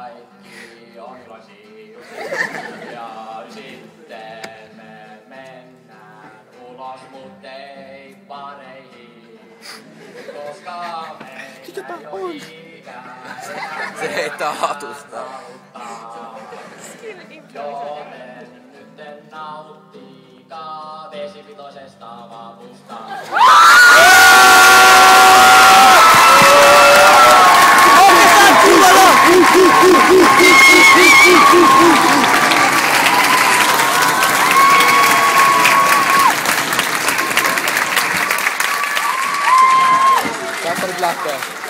kaikki on iloisia. Ja sitten me mennään ulos, mut ei bareihin. Koska meillä ei ikää Se ei taatusta. Joten nauttikaa vesipitoisesta vapusta. Inglaterra para a Inglaterra.